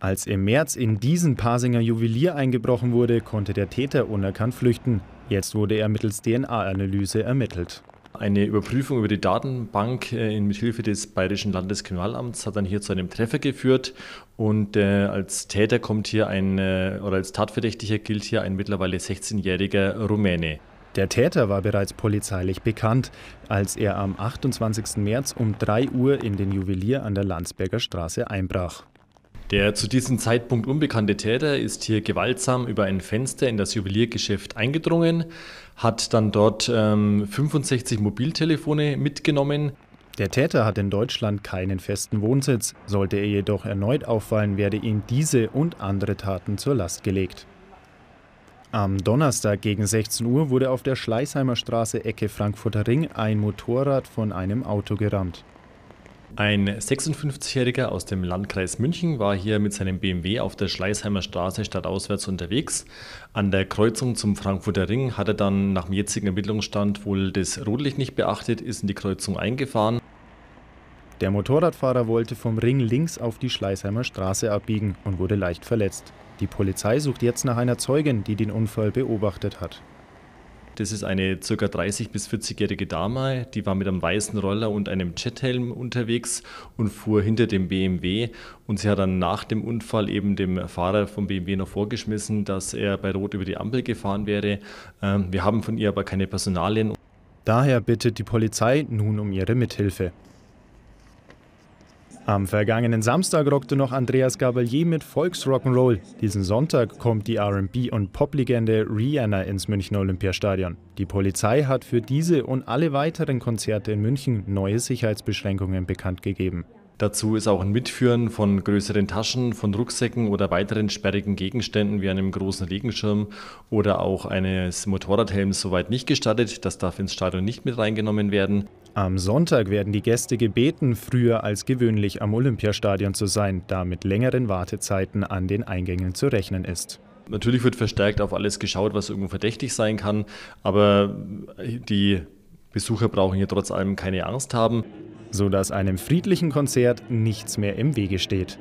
Als im März in diesen Pasinger Juwelier eingebrochen wurde, konnte der Täter unerkannt flüchten. Jetzt wurde er mittels DNA-Analyse ermittelt. Eine Überprüfung über die Datenbank äh, mit Hilfe des Bayerischen Landeskriminalamts hat dann hier zu einem Treffer geführt und äh, als Täter kommt hier ein äh, oder als Tatverdächtiger gilt hier ein mittlerweile 16-jähriger Rumäne. Der Täter war bereits polizeilich bekannt, als er am 28. März um 3 Uhr in den Juwelier an der Landsberger Straße einbrach. Der zu diesem Zeitpunkt unbekannte Täter ist hier gewaltsam über ein Fenster in das Juweliergeschäft eingedrungen, hat dann dort ähm, 65 Mobiltelefone mitgenommen. Der Täter hat in Deutschland keinen festen Wohnsitz. Sollte er jedoch erneut auffallen, werde ihm diese und andere Taten zur Last gelegt. Am Donnerstag gegen 16 Uhr wurde auf der Schleißheimer Straße Ecke Frankfurter Ring ein Motorrad von einem Auto gerammt. Ein 56-Jähriger aus dem Landkreis München war hier mit seinem BMW auf der Schleißheimer Straße stadtauswärts unterwegs. An der Kreuzung zum Frankfurter Ring hat er dann nach dem jetzigen Ermittlungsstand wohl das Rotlicht nicht beachtet, ist in die Kreuzung eingefahren. Der Motorradfahrer wollte vom Ring links auf die Schleißheimer Straße abbiegen und wurde leicht verletzt. Die Polizei sucht jetzt nach einer Zeugin, die den Unfall beobachtet hat. Das ist eine ca. 30- bis 40-jährige Dame, die war mit einem weißen Roller und einem Jethelm unterwegs und fuhr hinter dem BMW. Und sie hat dann nach dem Unfall eben dem Fahrer vom BMW noch vorgeschmissen, dass er bei Rot über die Ampel gefahren wäre. Ähm, wir haben von ihr aber keine Personalien. Daher bittet die Polizei nun um ihre Mithilfe. Am vergangenen Samstag rockte noch Andreas Gabalier mit Volksrock'n'Roll. Diesen Sonntag kommt die RB- und Poplegende Rihanna ins Münchner Olympiastadion. Die Polizei hat für diese und alle weiteren Konzerte in München neue Sicherheitsbeschränkungen bekannt gegeben. Dazu ist auch ein Mitführen von größeren Taschen, von Rucksäcken oder weiteren sperrigen Gegenständen wie einem großen Regenschirm oder auch eines Motorradhelms soweit nicht gestattet. Das darf ins Stadion nicht mit reingenommen werden. Am Sonntag werden die Gäste gebeten, früher als gewöhnlich am Olympiastadion zu sein, da mit längeren Wartezeiten an den Eingängen zu rechnen ist. Natürlich wird verstärkt auf alles geschaut, was irgendwo verdächtig sein kann, aber die Besucher brauchen hier trotz allem keine Angst haben sodass einem friedlichen Konzert nichts mehr im Wege steht.